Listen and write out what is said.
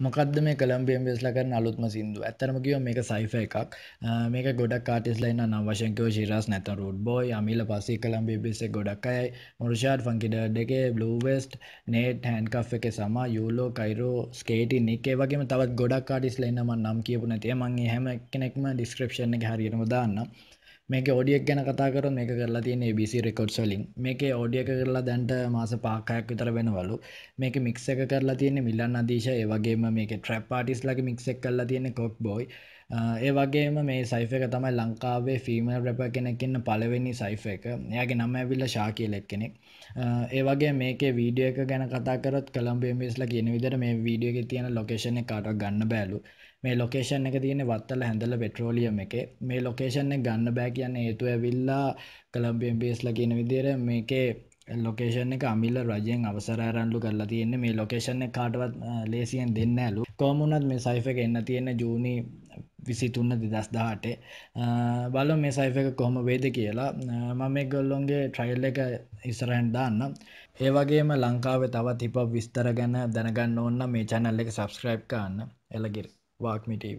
මොකක්ද මේ කළම්බියම් බෙස්ල කරන අලුත්ම සිින්දු ඇතරම කිව මේක සයිෆ එකක්. මේක ගොඩක් කාටිස්ලයින්න නවශංකව ශිරස් නැත රුඩ් බෝයි අමිල පසේ කළම්බි බෙසේ ගොඩක් අයි. මුරුෂාඩ් ෆංකිඩ දෙකේ බ්ලවස්ට නේට් හැන්ක් එක සම යුලෝ කයිරෝ ස්කේටි නිකේ වගේම තවත් ගොඩක් කාටිස් ලයින්නම නම් කියපු නැතිය මගේ හැම කෙනෙක්ම ඩිස්ක්‍රපෂණ එක හරියටම දාන්න මේක ෝඩියක් ගැන කතාකර මේ කරලා තියෙන ABC රෙකොඩ් සලින් මේක ඕඩියක කරලා දැන්ට මාස පාකයක් විතර වෙනවලු. මේක මික්ස එක කරලා තියෙන මිල්ලන්න අදීශ ඒවගේම මේක ට්‍රප් පාටිස් ලගේ මික්සෙක් කරලා තියෙන කොක් බොයි ඒ වගේම මේ සයිෆ එක තමයි ලංකාවේ ෆීමල් රැප කෙනෙක්න්න පලවෙනි සයිෆ එක. එයාගේ නම ඇවිල්ල ශා කියලෙක් කෙනෙක්. ඒ වගේ මේක වීඩිය එක ගැන කතාකරත් කළම්බේමිස්ලා කියන විදර මේ වීඩියෝ එක තියෙන ලොකේෂණ කාටක් ගන්න බෑලු. මේ ලොකේෂන් එක තියෙන වත්තල හැඳල පෙට්‍රෝලියම් එක. මේ ලොකේෂන් එක ගන්න බෑ කියන්න හේතු ඇවිල්ලා කළම්බියම් බේස්ල කියන විදිර මේකේ ලොකේෂන් එක අමිල්ල රජයෙන් අවසරරන්ලු කරලා තියෙන්නේ. මේ ලොකේෂන් එක කාටවත් ලේසියෙන් දෙන්න ඇලු කෝමුණත් මේ සයිෆ එක එන්න තියෙන ජූනි විසිතුන්න දෙදස් දාහටේ බල මේ සයිෆ එක කොහොම වේද කියලා. මම මේ ගොල්ලොන්ගේ ට්‍රයිල් එක ඉස්සරහන් දාන්න ඒවගේම ලංකාව තවත් හිප විස්තර ගැන දැනගන්න ඔන්න මේ චැනල් එක සබස්ක්‍රයිබ් කාන්න එලගිරි Walk Me TV.